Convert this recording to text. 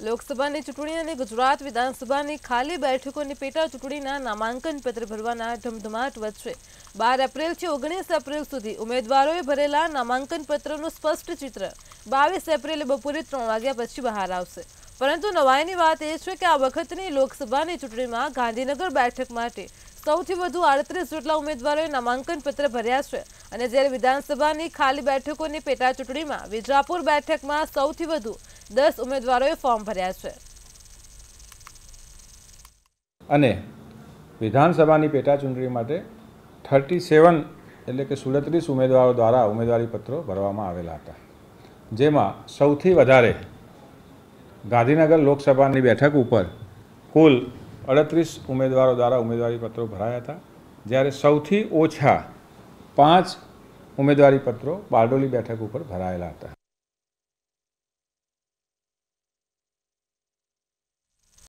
લોકસભાની ચૂંટણી અને ગુજરાત વિધાનસભાની ખાલી બેઠકોની પેટા ચૂંટણીના નામાંકન પત્ર ભરવાના ધમધમાટ વચ્ચે બાર એપ્રિલથી ઓગણીસ એપ્રિલ સુધી ઉમેદવારોએ ભરેલા નામાંકન પત્રનું સ્પષ્ટ ચિત્ર. બાવીસ એપ્રિલે બપોરે ત્રણ વાગ્યા પછી બહાર આવશે. પરંતુ નવાઈની વાત એ છે કે આ વખતની લોકસભાની ચૂંટણીમાં ગાંધીનગર બેઠક માટે સૌથી વધુ આડત્રીસ જેટલા ઉમેદવારોએ નામાંકન પત્ર ભર્યા છે અને જ્યારે વિધાનસભાની ખાલી બેઠકોની પેટા ચૂંટણીમાં વિજાપુર બેઠકમાં સૌથી વધુ દસ ઉમેદવારોએ ફોર્મ ભર્યા છે અને વિધાનસભાની પેટાચૂંટણી માટે થર્ટી સેવન એટલે કે સુડત્રીસ ઉમેદવારો દ્વારા ઉમેદવારીપત્રો ભરવામાં આવેલા હતા જેમાં સૌથી વધારે ગાંધીનગર લોકસભાની બેઠક ઉપર કુલ અડત્રીસ ઉમેદવારો દ્વારા ઉમેદવારી પત્રો ભરાયા હતા જ્યારે સૌથી ઓછા પાંચ ઉમેદવારી પત્રો બારડોલી બેઠક ઉપર ભરાયેલા હતા